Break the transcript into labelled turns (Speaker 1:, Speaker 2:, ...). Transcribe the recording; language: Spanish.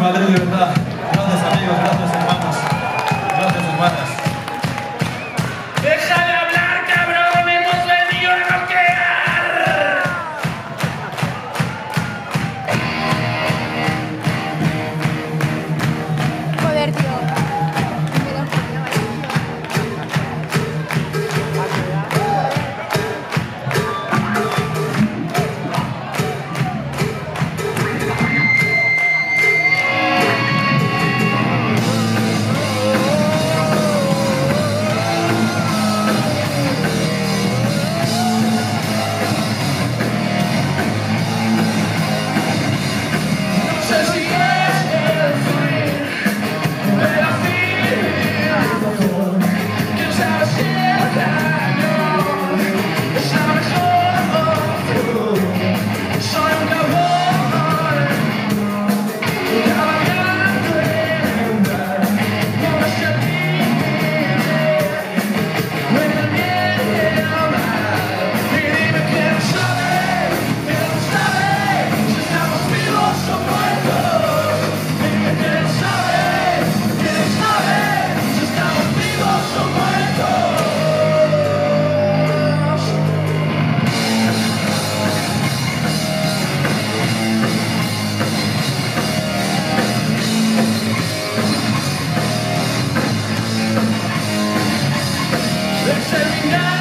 Speaker 1: madre de verdad. Gracias amigos, gracias hermanos, gracias hermanas. Sexualidad